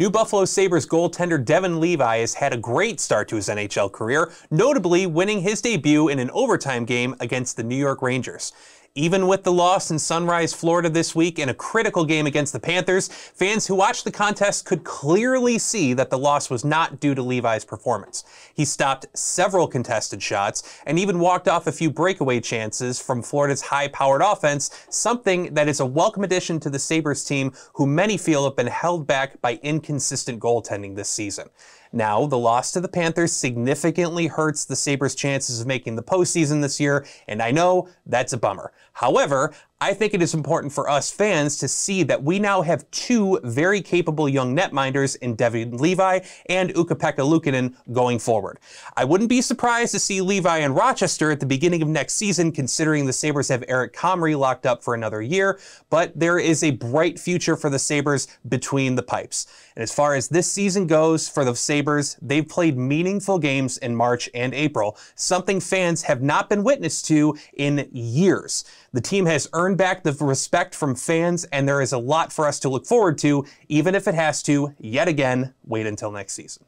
New Buffalo Sabres goaltender Devon Levi has had a great start to his NHL career, notably winning his debut in an overtime game against the New York Rangers. Even with the loss in Sunrise, Florida this week in a critical game against the Panthers, fans who watched the contest could clearly see that the loss was not due to Levi's performance. He stopped several contested shots and even walked off a few breakaway chances from Florida's high-powered offense, something that is a welcome addition to the Sabres team who many feel have been held back by inconsistent goaltending this season. Now, the loss to the Panthers significantly hurts the Sabres' chances of making the postseason this year, and I know that's a bummer. However, I think it is important for us fans to see that we now have two very capable young netminders in Devon Levi and Ukko-Pekka Luukkonen going forward. I wouldn't be surprised to see Levi in Rochester at the beginning of next season, considering the Sabres have Eric Comrie locked up for another year, but there is a bright future for the Sabres between the pipes. And as far as this season goes for the Sabres, they've played meaningful games in March and April, something fans have not been witness to in years. The team has earned back the respect from fans, and there is a lot for us to look forward to, even if it has to, yet again, wait until next season.